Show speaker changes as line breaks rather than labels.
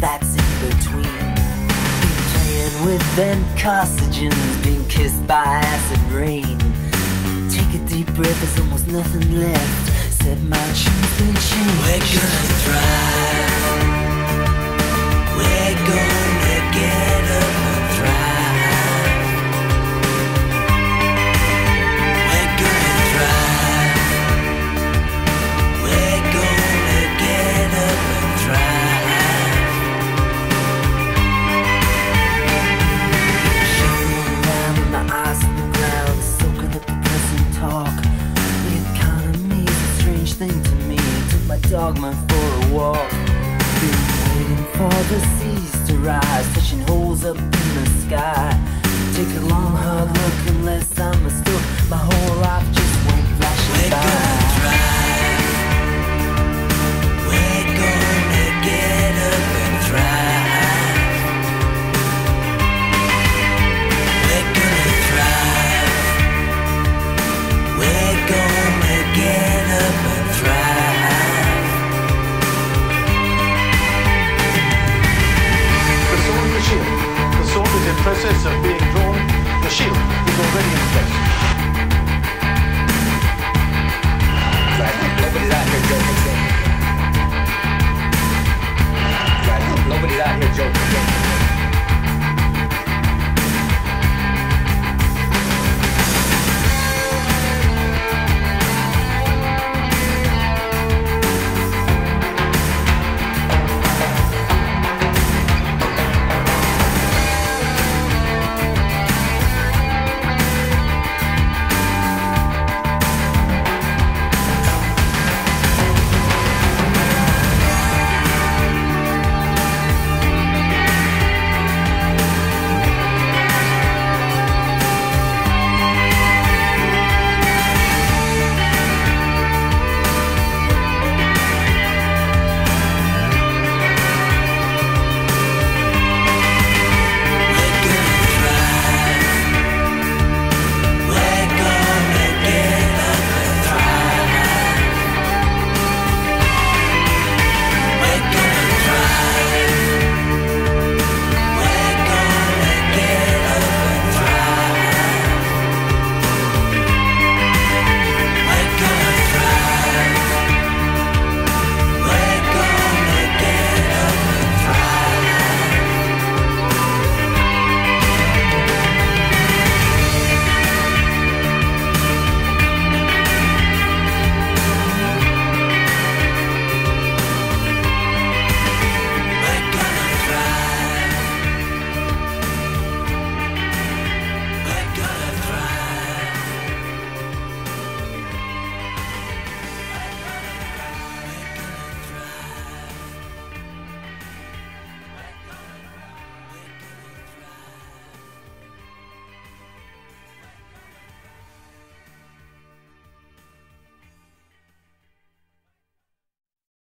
that's in between. Been playing with them carcinogens, being kissed by acid rain. Take a deep breath, there's almost nothing left. Said my tune's been changed. We're gonna thrive. dogma for a walk. Been waiting for the seas to rise, touching holes up in the sky. Take a long hard look unless I'm mistook. My whole
process of being drawn, the shield is already in place.